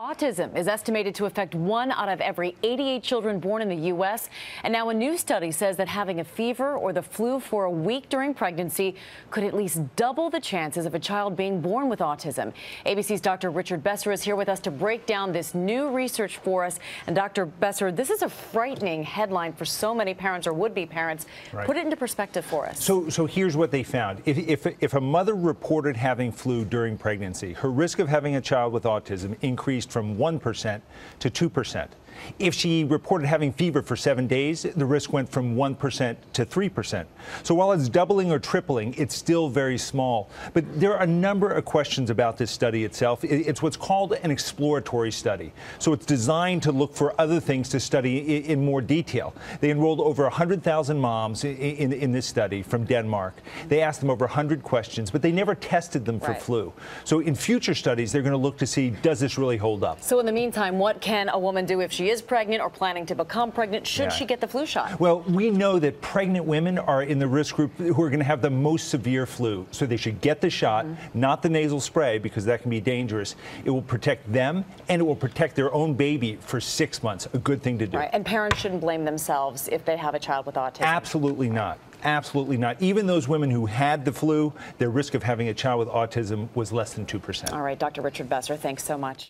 Autism is estimated to affect one out of every 88 children born in the U.S. And now a new study says that having a fever or the flu for a week during pregnancy could at least double the chances of a child being born with autism. ABC's Dr. Richard Besser is here with us to break down this new research for us. And Dr. Besser, this is a frightening headline for so many parents or would-be parents. Right. Put it into perspective for us. So, so here's what they found. If, if, if a mother reported having flu during pregnancy, her risk of having a child with autism increased from 1% to 2%. If she reported having fever for seven days, the risk went from 1% to 3%. So while it's doubling or tripling, it's still very small. But there are a number of questions about this study itself. It's what's called an exploratory study. So it's designed to look for other things to study in more detail. They enrolled over 100,000 moms in, in, this study from Denmark. They asked them over 100 questions, but they never tested them for right. flu. So in future studies, they're going to look to see does this really hold up. So in the meantime, what can a woman do if she is pregnant or planning to become pregnant should yeah. she get the flu shot? Well, we know that pregnant women are in the risk group who are going to have the most severe flu. So they should get the shot, mm -hmm. not the nasal spray, because that can be dangerous. It will protect them and it will protect their own baby for six months. A good thing to do. Right. And parents shouldn't blame themselves if they have a child with autism. Absolutely not. Absolutely not. Even those women who had the flu, their risk of having a child with autism was less than 2%. All right, Dr. Richard Besser, thanks so much.